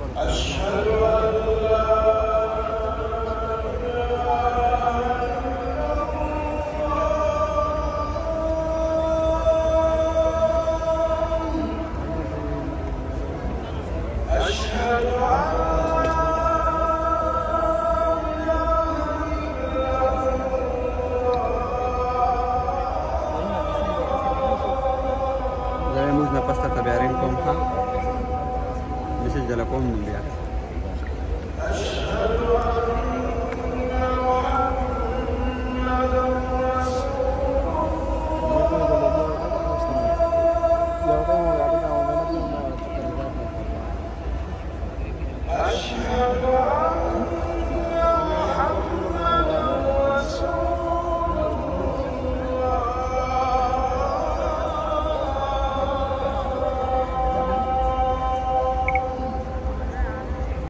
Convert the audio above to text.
Debe móc na pasta tabiarin komha. Bisa jala kom dia. أشهد أن